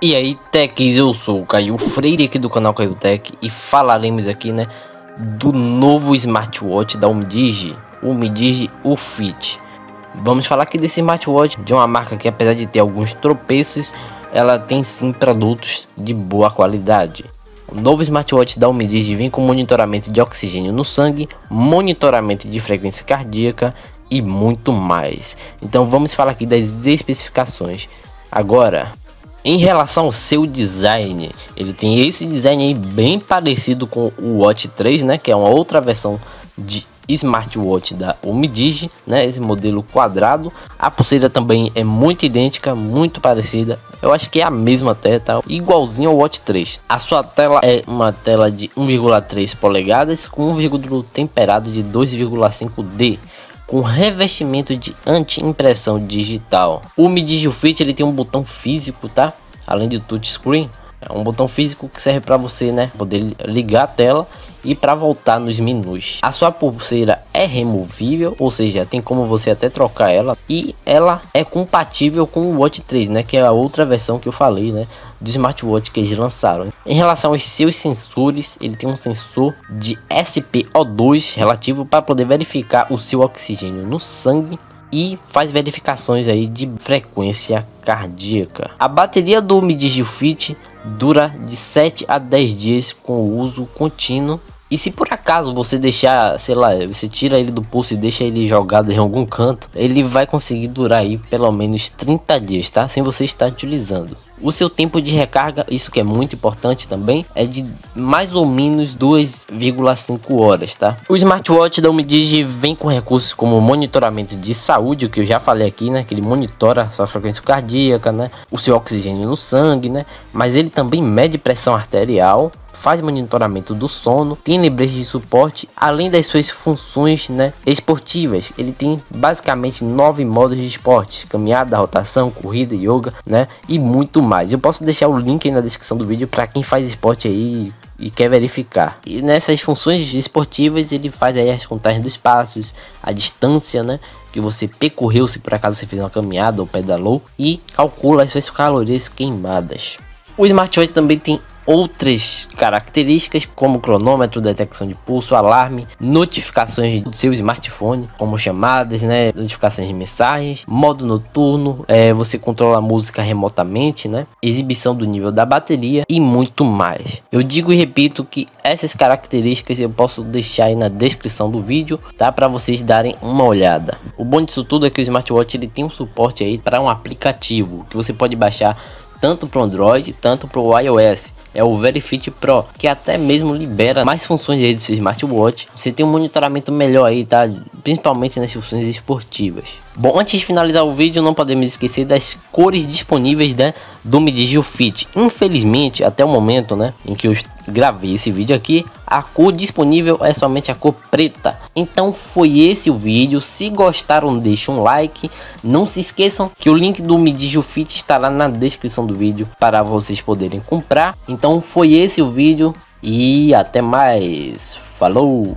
E aí, Techs, eu sou o Caio Freire aqui do canal Caio Tech e falaremos aqui, né, do novo smartwatch da Umdige, o Umdige Ufit. Vamos falar aqui desse smartwatch de uma marca que apesar de ter alguns tropeços, ela tem sim produtos de boa qualidade. O novo smartwatch da Umdige vem com monitoramento de oxigênio no sangue, monitoramento de frequência cardíaca e muito mais. Então vamos falar aqui das especificações. Agora, em relação ao seu design, ele tem esse design aí bem parecido com o Watch 3, né? Que é uma outra versão de smartwatch da Umidigi, né? Esse modelo quadrado. A pulseira também é muito idêntica, muito parecida. Eu acho que é a mesma até, tá? Igualzinho ao Watch 3. A sua tela é uma tela de 1,3 polegadas com um vidro temperado de 2,5D com revestimento de anti-impressão digital. O Midigi Fit ele tem um botão físico, tá? Além do touchscreen, é um botão físico que serve para você, né, poder ligar a tela e para voltar nos menus. A sua pulseira é removível, ou seja, tem como você até trocar ela e ela é compatível com o Watch 3, né, que é a outra versão que eu falei, né, do smartwatch que eles lançaram. Em relação aos seus sensores, ele tem um sensor de SpO2 relativo para poder verificar o seu oxigênio no sangue e faz verificações aí de frequência cardíaca. A bateria do Midigil Fit dura de 7 a 10 dias com uso contínuo e se por acaso você deixar, sei lá, você tira ele do pulso e deixa ele jogado em algum canto, ele vai conseguir durar aí pelo menos 30 dias, tá? Sem você estar utilizando. O seu tempo de recarga, isso que é muito importante também, é de mais ou menos 2,5 horas, tá? O smartwatch da Umidigi vem com recursos como monitoramento de saúde, o que eu já falei aqui, né? Que ele monitora sua frequência cardíaca, né? O seu oxigênio no sangue, né? Mas ele também mede pressão arterial, faz monitoramento do sono, tem lembrete de suporte, além das suas funções né, esportivas. Ele tem basicamente nove modos de esporte: caminhada, rotação, corrida, yoga, né, e muito mais. Eu posso deixar o link aí na descrição do vídeo para quem faz esporte aí e quer verificar. E nessas funções esportivas ele faz aí as contagens dos passos, a distância, né, que você percorreu se por acaso você fez uma caminhada ou pedalou e calcula as suas calorias queimadas. O smartwatch também tem outras características como cronômetro, detecção de pulso, alarme, notificações do seu smartphone, como chamadas, né, notificações de mensagens, modo noturno, é, você controla a música remotamente, né, exibição do nível da bateria e muito mais. Eu digo e repito que essas características eu posso deixar aí na descrição do vídeo, tá, para vocês darem uma olhada. O bom disso tudo é que o smartwatch ele tem um suporte aí para um aplicativo que você pode baixar tanto para Android, tanto para o iOS é o Verifit Pro, que até mesmo libera mais funções aí do seu smartwatch. Você tem um monitoramento melhor aí, tá? Principalmente nas funções esportivas. Bom, antes de finalizar o vídeo, não podemos esquecer das cores disponíveis né, do Midigil Fit. Infelizmente, até o momento né, em que eu gravei esse vídeo aqui, a cor disponível é somente a cor preta. Então foi esse o vídeo. Se gostaram, deixe um like. Não se esqueçam que o link do Midigil Fit estará na descrição do vídeo para vocês poderem comprar. Então foi esse o vídeo e até mais. Falou!